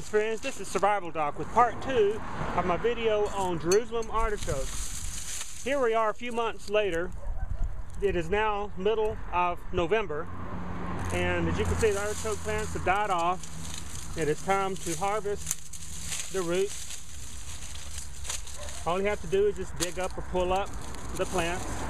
friends, this is Survival Doc with part two of my video on Jerusalem artichokes. Here we are a few months later. It is now middle of November and as you can see the artichoke plants have died off. It is time to harvest the roots. All you have to do is just dig up or pull up the plants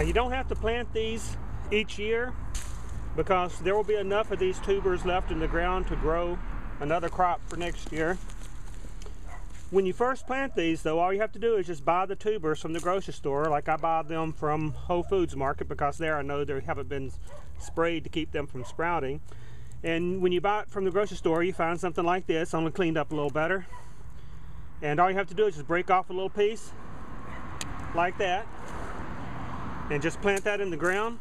you don't have to plant these each year because there will be enough of these tubers left in the ground to grow another crop for next year. When you first plant these though, all you have to do is just buy the tubers from the grocery store like I buy them from Whole Foods Market because there I know they haven't been sprayed to keep them from sprouting. And when you buy it from the grocery store, you find something like this, only cleaned up a little better. And all you have to do is just break off a little piece like that and just plant that in the ground.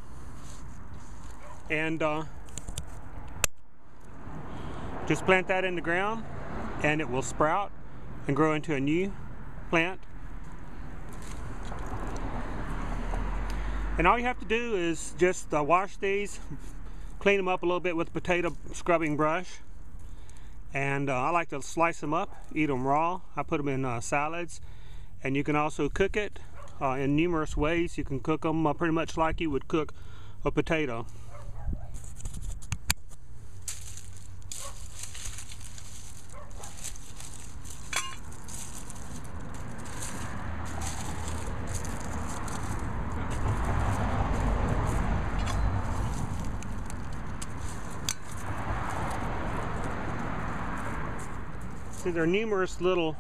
And uh, just plant that in the ground and it will sprout and grow into a new plant. And all you have to do is just uh, wash these clean them up a little bit with potato scrubbing brush. And uh, I like to slice them up eat them raw. I put them in uh, salads. And you can also cook it uh, in numerous ways. You can cook them uh, pretty much like you would cook a potato. See, there are numerous little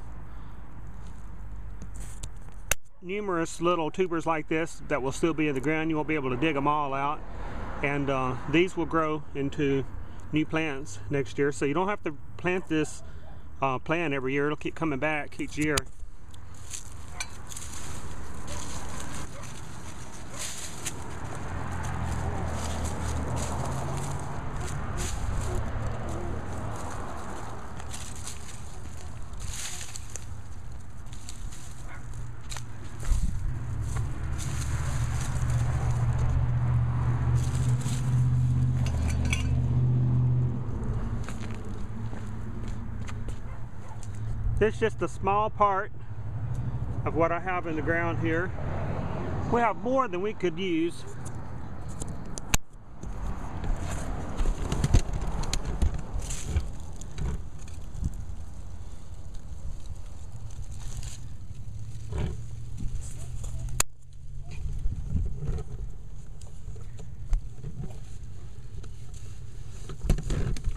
numerous little tubers like this that will still be in the ground. You won't be able to dig them all out. And uh, these will grow into new plants next year. So you don't have to plant this uh, plant every year. It'll keep coming back each year. This is just a small part of what I have in the ground here. We have more than we could use.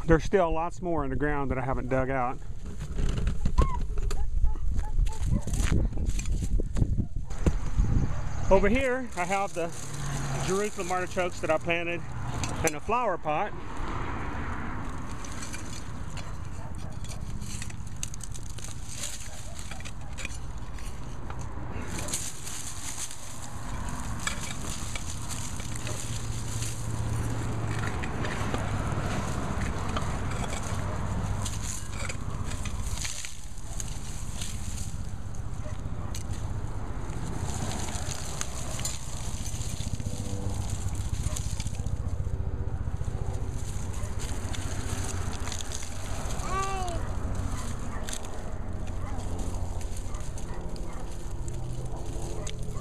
There's still lots more in the ground that I haven't dug out. Over here, I have the Jerusalem artichokes that I planted in a flower pot.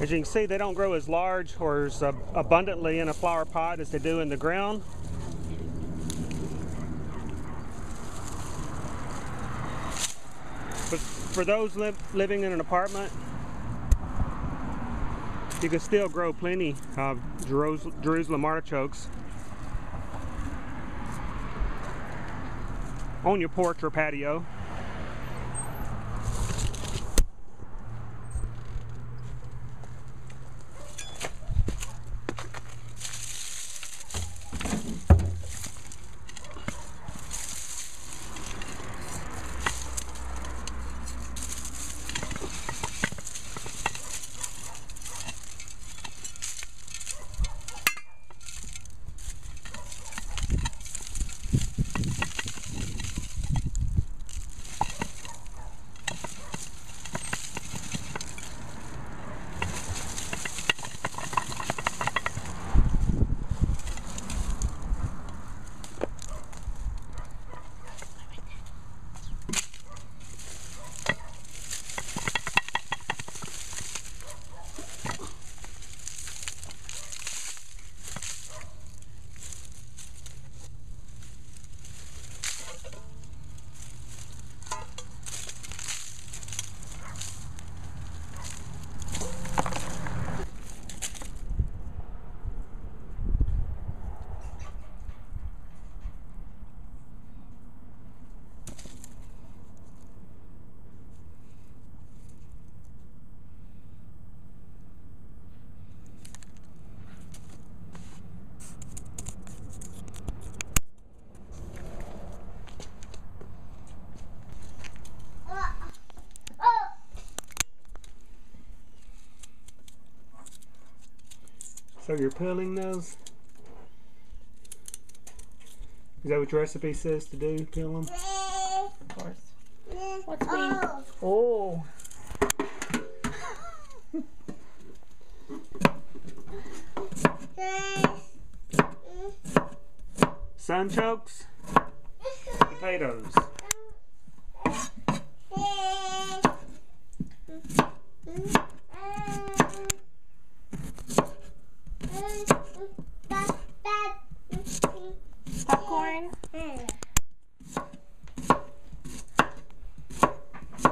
As you can see, they don't grow as large or as uh, abundantly in a flower pot as they do in the ground. But for those li living in an apartment, you can still grow plenty of Jerusalem artichokes on your porch or patio. So you're peeling those? Is that what your recipe says to do? Peel them? Of course. What's being? Oh. oh. Sunchokes, potatoes. Popcorn.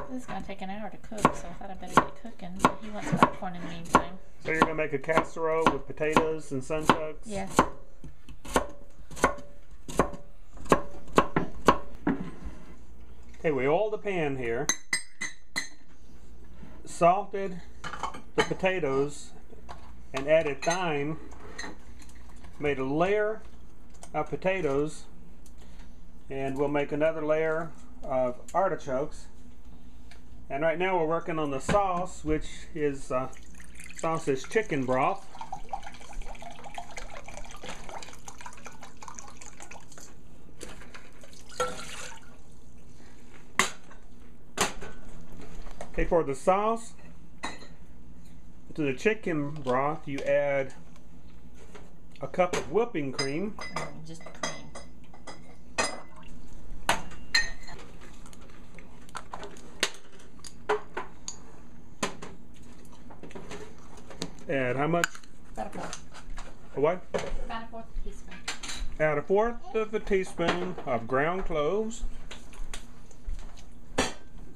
This is gonna take an hour to cook, so I thought I better get cooking. But he wants popcorn in the meantime. So you're gonna make a casserole with potatoes and sunchokes? Yes. Okay, we oil the pan here. Salted the potatoes and added thyme. Made a layer of potatoes and we'll make another layer of artichokes. And right now we're working on the sauce, which is uh, sauce is chicken broth. Okay, for the sauce, to the chicken broth, you add a cup of whipping cream. Just cream. Add how much? About a fourth. A what? About a fourth teaspoon. Add a fourth of a teaspoon of ground cloves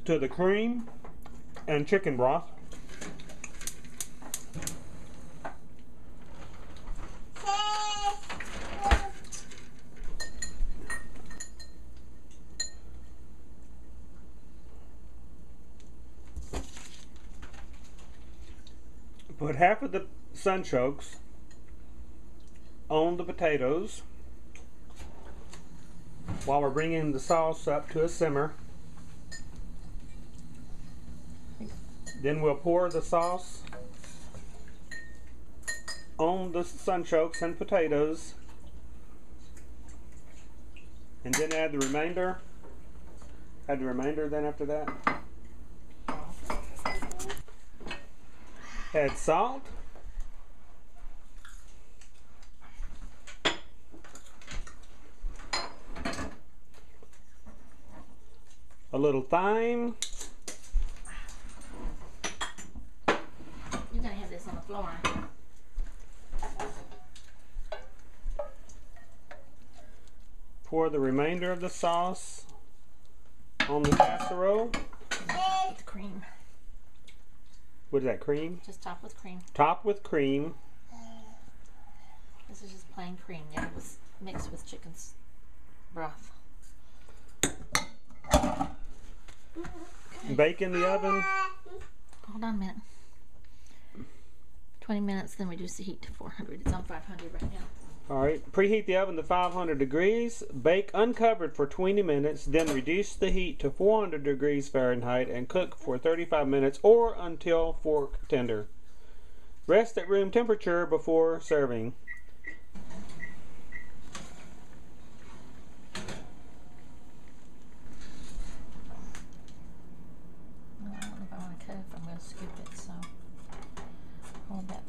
to the cream and chicken broth. Put half of the sunchokes on the potatoes while we're bringing the sauce up to a simmer. Then we'll pour the sauce on the sunchokes and potatoes. And then add the remainder. Add the remainder then after that. Add salt. A little thyme. You're gonna have this on the floor. Pour the remainder of the sauce on the casserole. With cream. What is that, cream? Just top with cream. Top with cream. This is just plain cream. Yeah, it was mixed with chicken's broth. Bake in the oven. Hold on a minute. 20 minutes, then reduce the heat to 400. It's on 500 right now. All right. Preheat the oven to 500 degrees. Bake uncovered for 20 minutes. Then reduce the heat to 400 degrees Fahrenheit and cook for 35 minutes or until fork tender. Rest at room temperature before serving. I don't know if I want to cut I'm going to scoop it, so hold that